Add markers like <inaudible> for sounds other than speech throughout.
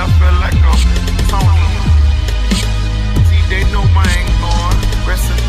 I feel like I'm Tony. See, they know my ain't gone. Rest in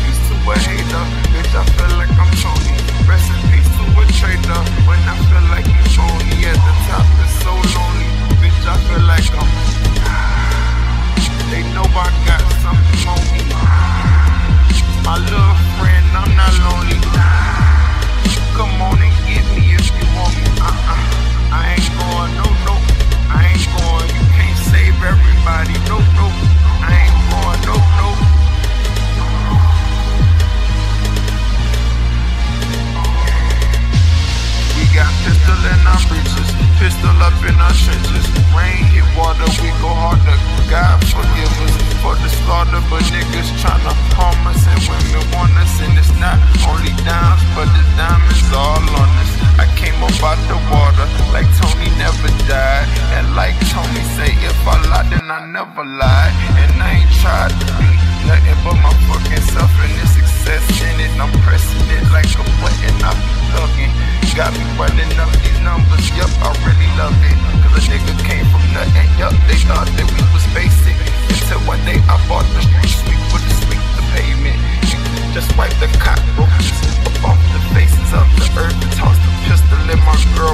pistol up in our trenches. Rain hit water, we go harder. God forgive us for the slaughter, but niggas tryna harm us and women want us, and it's not only dimes, but the diamonds all on us. I came up out the water like Tony never died, and like Tony say, if I lie, then I never lied, and I ain't tried to be nothing but my fucking self,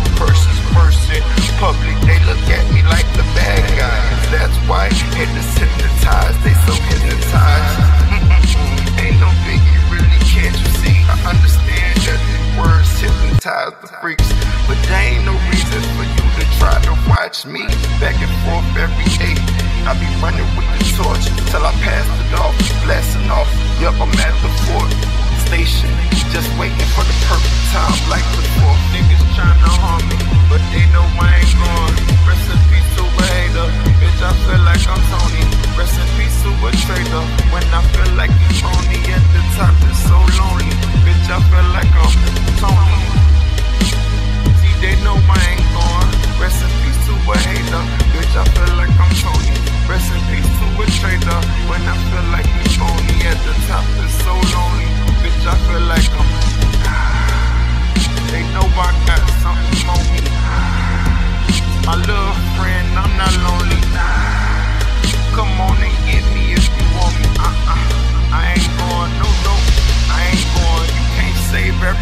girl worse in public. They look at me like the bad guy. That's why haters hypnotized, they so hypnotized. <laughs> Ain't no biggie, really, can't you see? I understand that words hypnotize the freaks, but there ain't no reason for you to try to watch me back and forth every day. I be running with the torch till I pass it off, blasting off. Yup, I'm at the fort station, just waiting for the perfect time, like before. Niggas trying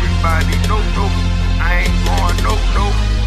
everybody. no, no. I ain't going no, no.